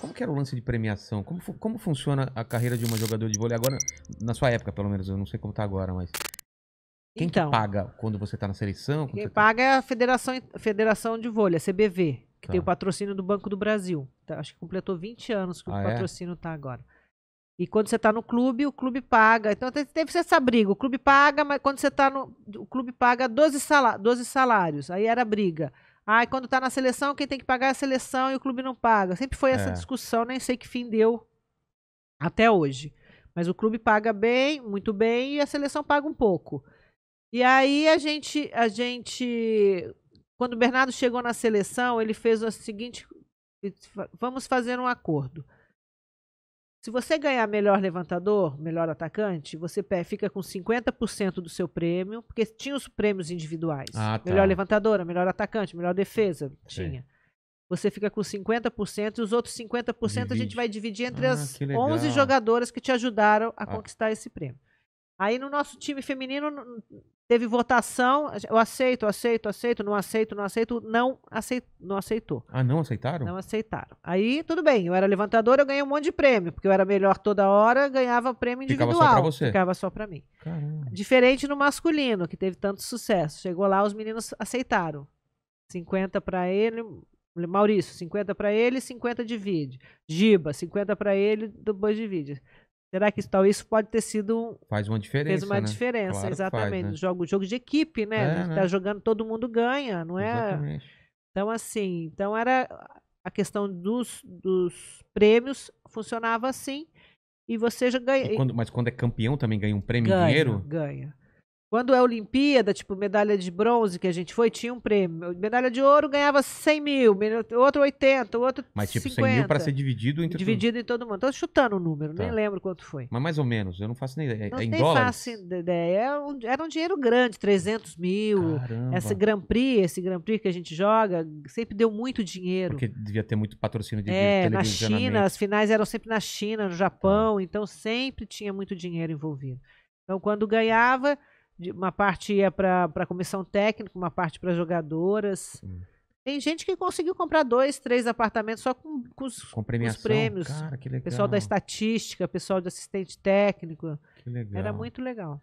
como que era o lance de premiação? Como, como funciona a carreira de uma jogadora de vôlei agora, na sua época, pelo menos, eu não sei como tá agora, mas. Quem então, que paga quando você tá na seleção? quem tá- paga é a Federação, Federação de Vôlei, a CBV, que Tá. tem o patrocínio do Banco do Brasil. Tá, acho que completou 20 anos que Ah, o é? patrocínio tá agora. E quando você tá no clube, o clube paga. Então te- teve essa briga. O clube paga, mas quando você tá no. O clube paga 12, sala, 12 salários. Aí era briga. Aí quando tá na seleção, quem tem que pagar é a seleção e o clube não paga. Sempre foi essa É. discussão, nem sei que fim deu até hoje. Mas o clube paga bem, muito bem, e a seleção paga um pouco. E aí a gente, a gente, quando o Bernardo chegou na seleção, ele fez o seguinte: vamos fazer um acordo. Se você ganhar melhor levantador, melhor atacante, você fica com 50% do seu prêmio, porque tinha os prêmios individuais. Ah, tá. Melhor levantadora, melhor atacante, melhor defesa, Sei. tinha. Você fica com 50% e os outros 50% a Divide. gente vai dividir entre Ah, as que legal. 11 jogadoras que te ajudaram a Ah. conquistar esse prêmio. Aí no nosso time feminino teve votação, eu aceito, aceito, aceito, não aceito, não aceito, não aceitou, não aceitou. Ah, não aceitaram? Não aceitaram. Aí, tudo bem, eu era levantadora, eu ganhei um monte de prêmio, porque eu era melhor toda hora, ganhava prêmio Ficava individual. só pra você. Ficava só pra mim. Caramba. Diferente no masculino, que teve tanto sucesso. Chegou lá, os meninos aceitaram. 50 pra ele, Maurício, 50 pra ele, 50 divide. Giba, 50 pra ele, depois divide. Será que tal isso pode ter sido Faz uma diferença. fez uma né? diferença, Claro exatamente. faz, né? jogo, jogo de equipe, né? É, a gente né? tá jogando, todo mundo ganha, não é? Exatamente. Então, assim, então era a questão dos, dos prêmios funcionava assim. E você já ganha. Quando- mas quando é campeão também ganha um prêmio em ganha, dinheiro? ganha. Quando é Olimpíada, tipo medalha de bronze que a gente foi, tinha um prêmio. Medalha de ouro ganhava 100 mil, outro 80, outro Mas tipo, 50. 100 mil pra ser dividido entre. Dividido em todo mundo. Tô chutando o número, nem Tá. lembro quanto foi. Mas mais ou menos, eu não faço nem ideia. Não É em nem dólares? faço ideia. Era um, era um dinheiro grande, 300 mil. Caramba. Essa Grand Prix, esse Grand Prix que a gente joga, sempre deu muito dinheiro. Porque devia ter muito patrocínio de É, na China, as finais eram sempre na China, no Japão, então sempre tinha muito dinheiro envolvido. Então, quando ganhava, uma parte ia para a comissão técnica, uma parte para jogadoras. Hum. Tem gente que conseguiu comprar dois, três apartamentos só com, com os, Com premiação. prêmios. Cara, pessoal da estatística, pessoal de assistente técnico. Que legal. Era muito legal.